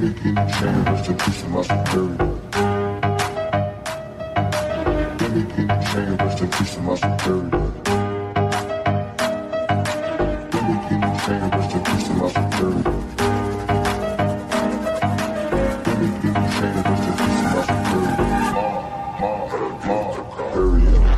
Chain, rest in peace to my superior. Chain, rest in peace to my superior. Chain, rest in peace to my superior. Chain, rest in peace to my superior. Ma, ma, ma, superior.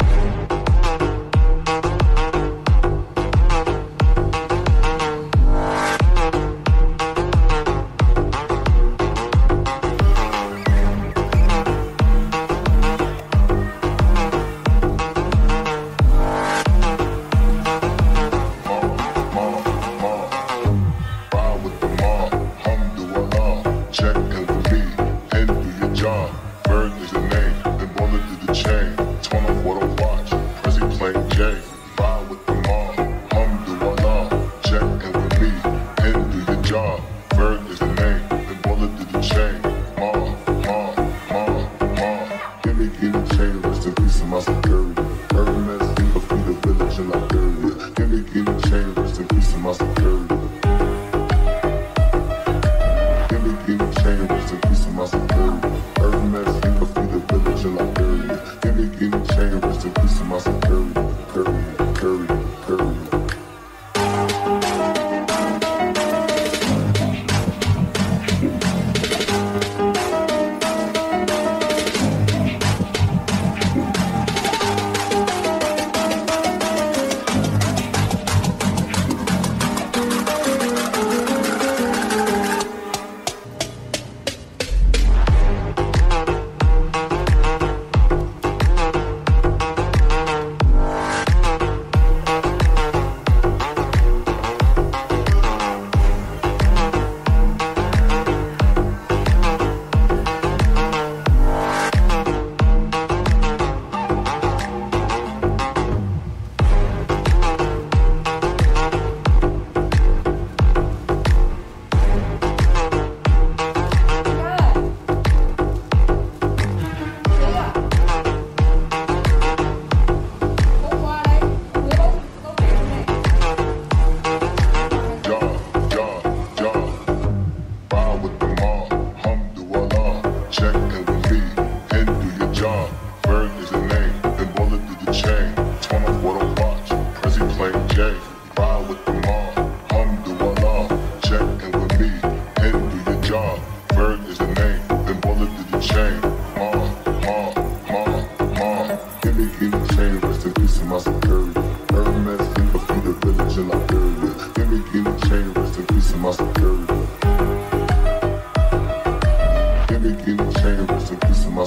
Job. Bird is the name, then bullet to the chain. Torn off what I watch, Prezi plain J. J, ride with the mob, the one off, check in with me, head do your job, bird is the name, then bullet to the chain, ma, ma, ma, ma, give me give me chain, rest in peace to my superior, Hermes, think of the village in Liberia, give me give me in peace my chain, in my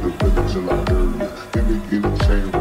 the village in give me in the chain,